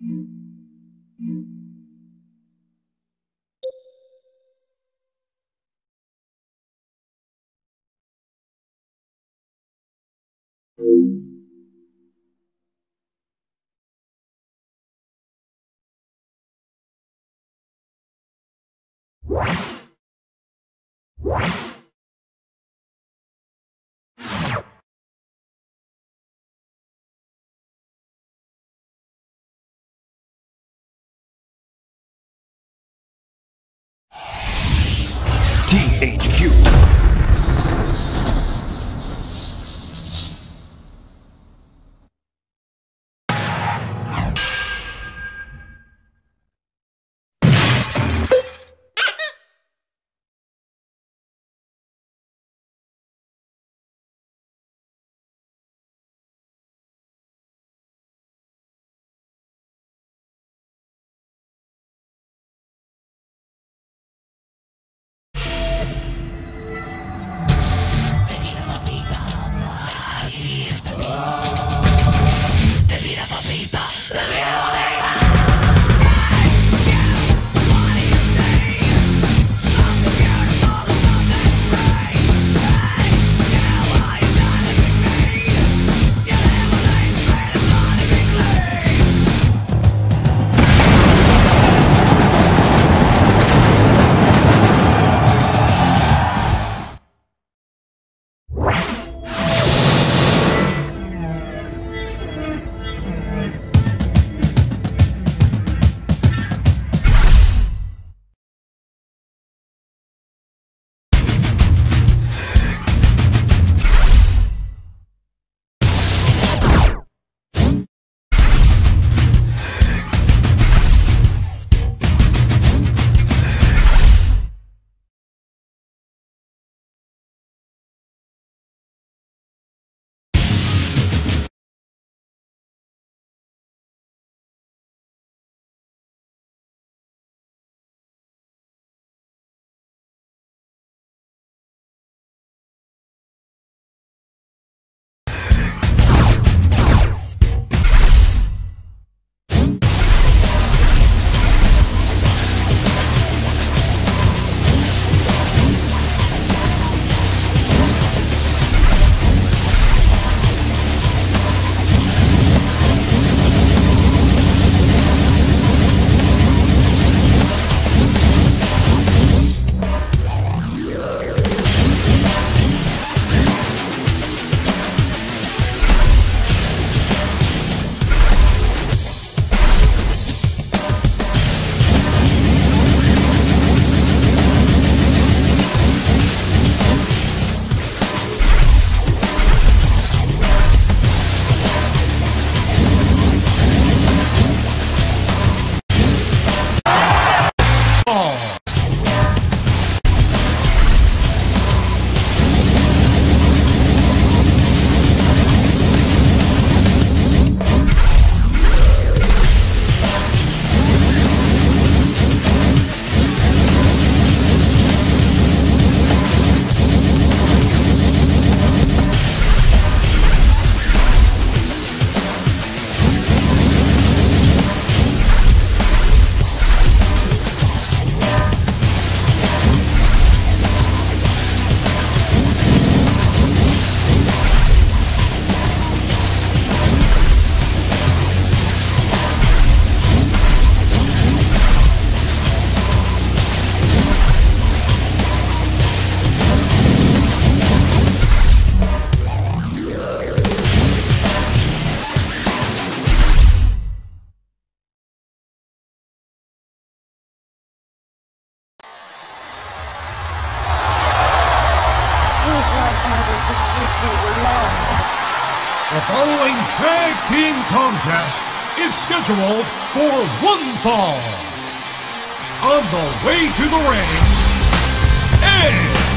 THQ. The following tag team contest is scheduled for one fall. On the way to the ring, Edge.